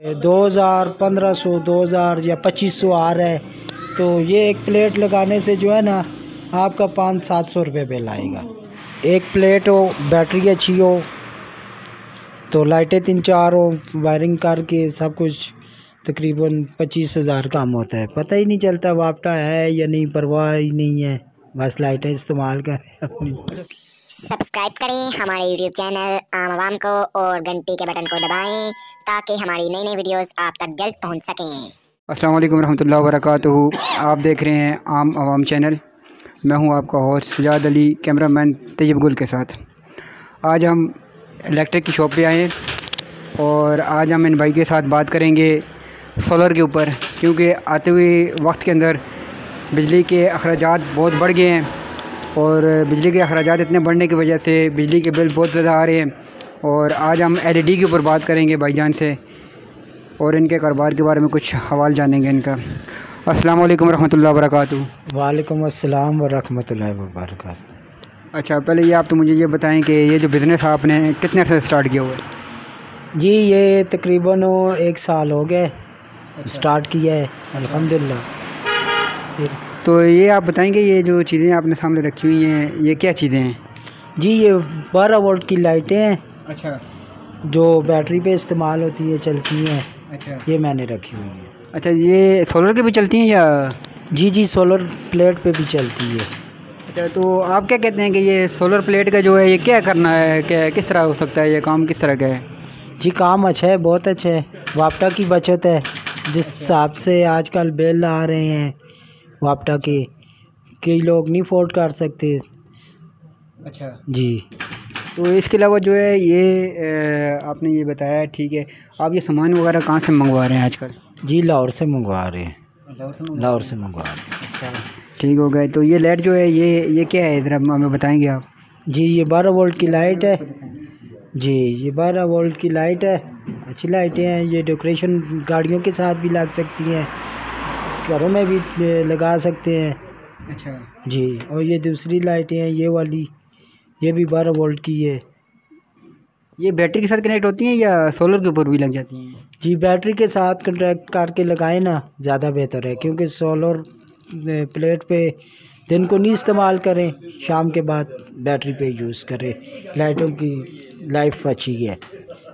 दो हज़ार पंद्रह सौ, दो हज़ार या पच्चीस सौ आ रहा है। तो ये एक प्लेट लगाने से जो है ना, आपका पाँच सात सौ रुपये बिल आएगा। एक प्लेट हो, बैटरी अच्छी हो तो लाइटें तीन चार हो, वायरिंग करके सब कुछ तकरीबन पच्चीस हज़ार काम होता है। पता ही नहीं चलता वापटा है या नहीं, परवाह ही नहीं है। बस लाइटें इस्तेमाल करें अपनी। सब्सक्राइब करें हमारे यूट्यूब चैनल आम आवाम को और घंटी के बटन को दबाएँ ताकि हमारी नई नई वीडियोस आप तक जल्द पहुँच सकें। अस्सलाम वालेकुम रहमतुल्लाहि व बरकातुहू आप देख रहे हैं आम आवाम चैनल। मैं हूँ आपका होस्ट सजाद अली कैमरामैन तैयब गुल के साथ। आज हम इलेक्ट्रिक की शॉप पे आए और आज हम इन भाई के साथ बात करेंगे सोलर के ऊपर, क्योंकि आते हुए वक्त के अंदर बिजली के अखराज बहुत बढ़ गए हैं। और बिजली के अखराज इतने बढ़ने की वजह से बिजली के बिल बहुत ज़्यादा आ रहे हैं। और आज हम एलईडी के ऊपर बात करेंगे भाईजान से और इनके कारोबार के बारे में कुछ हवाल जानेंगे इनका। अस्सलाम वालेकुम रहमतुल्लाहि व बरकातुहू वालेकुम अस्सलाम व रहमतुल्लाहि व बरकातुहू अच्छा पहले ये आप तो मुझे ये बताएँ कि ये जो बिज़नेस आपने कितने से स्टार्ट किया हुआ है? जी ये तकरीबन एक साल हो गए स्टार्ट किया है अल्हम्दुलिल्लाह। तो ये आप बताएँगे ये जो चीज़ें आपने सामने रखी हुई हैं ये क्या चीज़ें हैं? जी ये बारह वोल्ट की लाइटें हैं। अच्छा। जो बैटरी पे इस्तेमाल होती है चलती हैं अच्छा। ये मैंने रखी हुई है। अच्छा ये सोलर के भी चलती हैं या? जी जी सोलर प्लेट पे भी चलती है। अच्छा तो आप क्या कहते हैं कि ये सोलर प्लेट का जो है ये क्या करना है? क्या किस तरह हो सकता है? ये काम किस तरह का है? जी काम अच्छा है बहुत अच्छा है। वापटा की बचत है। जिस हिसाब से आजकल बिल आ रहे हैं वापटा के कई लोग नहीं अफोर्ड कर सकते। अच्छा। जी। तो इसके अलावा जो है ये आपने ये बताया ठीक है। आप ये सामान वगैरह कहाँ से मंगवा रहे हैं आजकल? जी लाहौर से मंगवा रहे हैं। लाहौर से लाहौर से मंगवा रहे हैं। ठीक हो गए। तो ये लाइट जो है ये ये क्या है? इधर हमें बताएँगे आप। जी ये बारह वोल्ट की लाइट है। जी ये बारह वोल्ट की लाइट है। अच्छी लाइटें हैं। ये डेकोरेशन गाड़ियों के साथ भी लग सकती हैं। घरों में भी लगा सकते हैं। अच्छा। जी और ये दूसरी लाइटें हैं ये वाली ये भी बारह वोल्ट की है। ये बैटरी के साथ कनेक्ट होती हैं या सोलर के ऊपर भी लग जाती हैं? जी बैटरी के साथ कंट्रैक्ट करके लगाएँ ना ज़्यादा बेहतर है क्योंकि सोलर प्लेट पे दिन को नहीं इस्तेमाल करें शाम के बाद बैटरी पे यूज़ करें। लाइटों की लाइफ अच्छी है।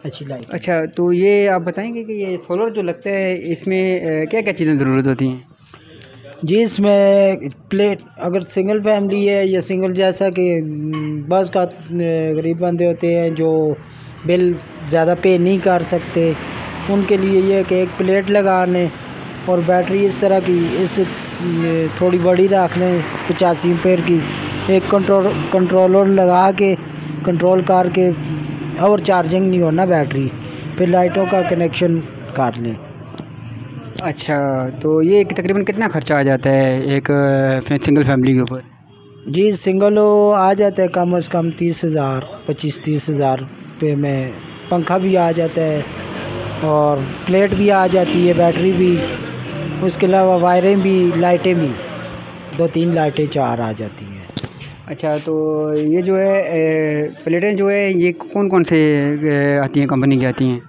अच्छी लाइट अच्छा तो ये आप बताएँगे कि ये सोलर जो लगता है इसमें क्या क्या चीज़ें ज़रूरत होती हैं? जी इसमें प्लेट अगर सिंगल फैमिली है या सिंगल जैसा कि बस का गरीब बंदे होते हैं जो बिल ज़्यादा पे नहीं कर सकते उनके लिए यह कि एक प्लेट लगा लें और बैटरी इस तरह की इस थोड़ी बड़ी रख लें पचासी एम्पेयर की। एक कंट्रोल कंट्रोलर लगा के कंट्रोल करके और चार्जिंग नहीं होना बैटरी फिर लाइटों का कनेक्शन काट लें। अच्छा तो ये तकरीबन कितना खर्चा आ जाता है एक सिंगल फैमिली के ऊपर? जी सिंगल आ जाता है कम अज़ कम तीस हज़ार पच्चीस तीस हज़ार पे में पंखा भी आ जाता है और प्लेट भी आ जाती है बैटरी भी। उसके अलावा वायरें भी लाइटें भी दो तीन लाइटें चार आ जाती हैं। अच्छा तो ये जो है प्लेटें जो है ये कौन कौन से आती हैं कंपनी की आती हैं?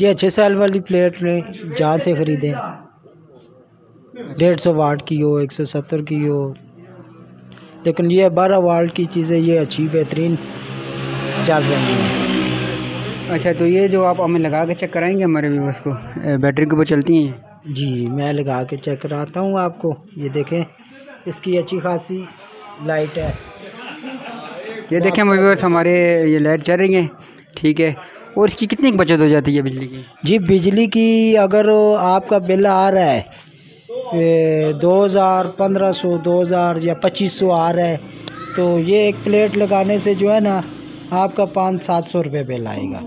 ये अच्छे सेल वाली प्लेट ने जहाँ से ख़रीदें। डेढ़ सौ वाट की हो एक सौ सत्तर की हो। लेकिन ये बारह वाट की चीज़ें ये अच्छी बेहतरीन चल रही हैं। अच्छा तो ये जो आप हमें लगा के चेक कराएँगे हमारे व्यूवर्स को? बैटरी के ऊपर चलती हैं? जी मैं लगा के चेक कराता हूँ आपको। ये देखें इसकी अच्छी खासी लाइट है। ये देखें व्यूवर्स हमारे ये लाइट चल रही है ठीक है। और इसकी कितनी बचत हो जाती है बिजली की? जी बिजली की अगर आपका बिल आ रहा है दो हज़ार पंद्रह सौ दो हज़ार या पच्चीस सौ आ रहा है तो ये एक प्लेट लगाने से जो है ना आपका पाँच सात सौ रुपये बिल आएगा।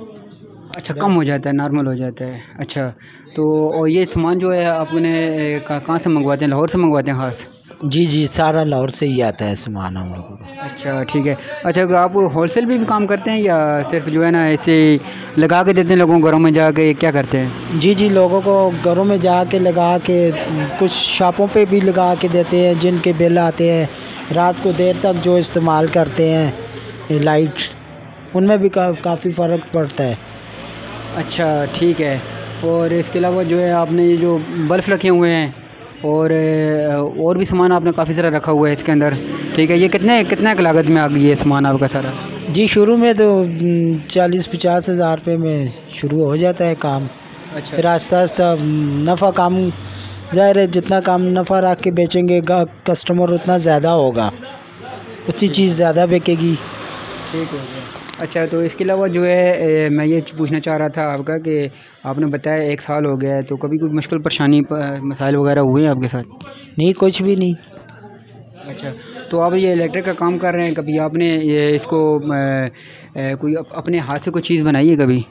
अच्छा कम हो जाता है नॉर्मल हो जाता है। अच्छा तो और ये सामान जो है आपने कहाँ से मंगवाते हैं? लाहौर से मंगवाते हैं ख़ास? जी जी सारा लाहौर से ही आता है सामान हम लोगों को। अच्छा ठीक है। अच्छा तो आप होलसेल भी, भी काम करते हैं या सिर्फ़ जो है ना ऐसे ही लगा के देते हैं लोगों को घरों में जाके? क्या करते हैं? जी जी लोगों को घरों में जाके लगा के कुछ शॉपों पे भी लगा के देते हैं जिनके बिल आते हैं रात को देर तक जो इस्तेमाल करते हैं लाइट उनमें भी का, काफ़ी फ़र्क पड़ता है। अच्छा ठीक है। और इसके अलावा जो है आपने ये जो बल्ब रखे हुए हैं और और भी सामान आपने काफ़ी सारा रखा हुआ है इसके अंदर। ठीक है ये कितने कितने की लागत में आ गई है सामान आपका सारा? जी शुरू में तो चालीस पचास हज़ार रुपये में शुरू हो जाता है काम। अच्छा। फिर आहिस्ता आस्ता नफ़ा काम ज़ाहिर है जितना काम नफ़ा रख के बेचेंगे कस्टमर उतना ज़्यादा होगा। उतनी चीज़ ज़्यादा बिकेगी। ठीक है। अच्छा तो इसके अलावा जो है मैं ये पूछना चाह रहा था आपका कि आपने बताया एक साल हो गया है तो कभी कोई मुश्किल परेशानी मसाइल वगैरह हुए हैं आपके साथ? नहीं कुछ भी नहीं। अच्छा तो आप ये इलेक्ट्रिक का काम कर रहे हैं कभी? आपने ये इसको कोई अपने हाथ से कोई चीज़ बनाई है कभी?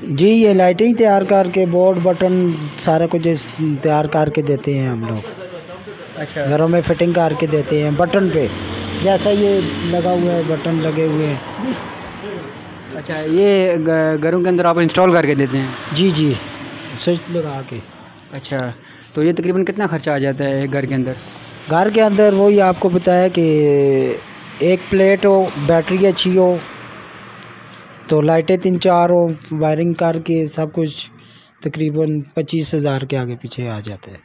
जी ये लाइटिंग तैयार करके बोर्ड बटन सारा कुछ तैयार करके देते हैं हम लोग। अच्छा। घरों में फिटिंग करके देते हैं बटन पे। जैसा ये लगा हुआ है बटन लगे हुए हैं। अच्छा ये घरों के अंदर आप इंस्टॉल करके देते हैं? जी जी। स्विच लगा के। अच्छा तो ये तकरीबन कितना खर्चा आ जाता है घर के अंदर? घर के अंदर वही आपको बताया कि एक प्लेट हो बैटरी अच्छी हो तो लाइटें तीन चार हो वायरिंग करके सब कुछ तकरीबन पच्चीस हज़ार के आगे पीछे आ जाता है।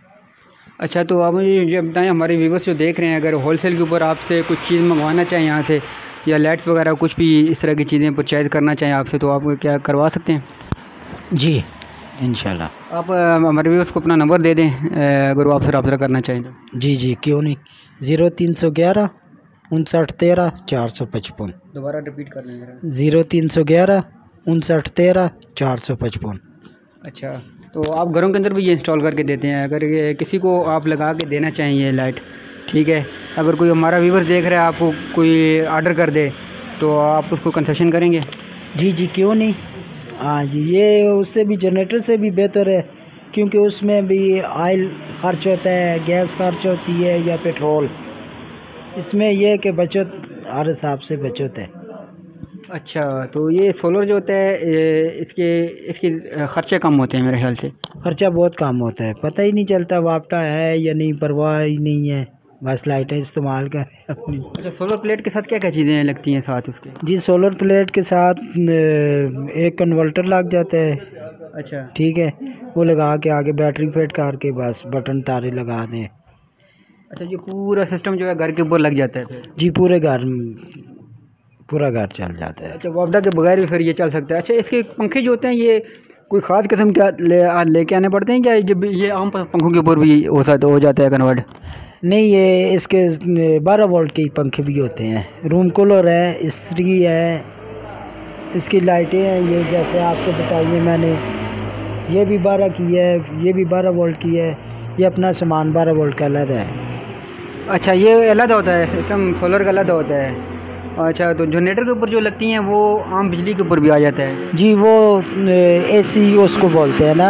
अच्छा तो आप मुझे ये बताएँ हमारे व्यूवर्स जो देख रहे हैं अगर होलसेल के ऊपर आपसे कुछ चीज़ मंगवाना चाहें यहाँ से या लाइट्स वगैरह कुछ भी इस तरह की चीज़ें परचेज़ करना चाहें आपसे तो आप क्या करवा सकते हैं? जी इन आप हमारे व्यूवर्स को अपना नंबर दे दें अगर वो आपसे रब्ता करना चाहें तो। जी जी क्यों नहीं? ज़ीरो तीन सौ ग्यारह उनसठ तेरह चार सौ पचपन। दोबारा रिपीट कर लें ज़ीरो तीन सौ ग्यारह उनसठ तेरह चार सौ पचपन। अच्छा। तो आप घरों के अंदर भी ये इंस्टॉल करके देते हैं। अगर ये किसी को आप लगा के देना चाहिए लाइट ठीक है? अगर कोई हमारा व्यूवर देख रहा है, आपको कोई आर्डर कर दे तो आप उसको कंसेशन करेंगे? जी जी, क्यों नहीं? हाँ जी, ये उससे भी जनरेटर से भी बेहतर है, क्योंकि उसमें भी आयल खर्च होता है गैस खर्च होती है या पेट्रोल इसमें यह कि बचत हर हिसाब से बचत है। अच्छा तो ये सोलर जो होता है इसके इसके ख़र्चे कम होते हैं मेरे ख्याल से। ख़र्चा बहुत कम होता है पता ही नहीं चलता वापटा है या नहीं परवाह ही नहीं है। बस लाइटें इस्तेमाल करें अपनी। अच्छा सोलर प्लेट के साथ क्या क्या चीज़ें लगती हैं साथ उसके? जी सोलर प्लेट के साथ एक कन्वर्टर लग जाता है। अच्छा। ठीक है वो लगा के आगे बैटरी फिट करके बस बटन तारे लगा दें। अच्छा ये पूरा सिस्टम जो है घर के ऊपर लग जाता है जी पूरे घर पूरा घर चल जाता है। अच्छा वापडा के बगैर भी फिर ये चल सकता है। अच्छा इसके पंखे जो होते हैं ये कोई ख़ास किस्म के ले लेके आने पड़ते हैं क्या? जब ये आम पंखों के ऊपर भी हो सकता हो जाता है कन्वर्ट? नहीं ये इसके बारह वोल्ट के पंखे भी होते हैं। रूम कूलर है स्त्री है इसकी लाइटें हैं ये जैसे आपको बताइए मैंने। ये भी बारह की है ये भी बारह वोल्ट की है ये अपना सामान बारह वोल्ट का अलग है। अच्छा ये अलग होता है सिस्टम सोलर का अलग होता है। अच्छा तो जनरेटर के ऊपर जो लगती हैं वो आम बिजली के ऊपर भी आ जाता है? जी वो ए सी उसको बोलते हैं ना।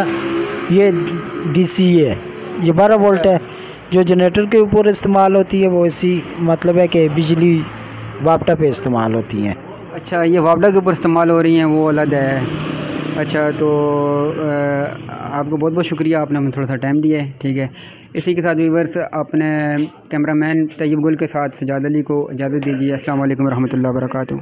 ये डी सी है। ये बारह वोल्ट है। जो जनरेटर के ऊपर इस्तेमाल होती है वो एसी मतलब है कि बिजली वापटा पे इस्तेमाल होती हैं। अच्छा ये वापटा के ऊपर इस्तेमाल हो रही हैं वो अलग है। अच्छा तो आपको बहुत बहुत शुक्रिया, आपने हमें थोड़ा सा टाइम दिया है, ठीक है। इसी के साथ व्यूवर्स अपने कैमरामैन तैयब गुल के साथ सजाद अली को इजाज़त दीजिए। अस्सलाम वालेकुम रहमतुल्लाहि व बरकातहू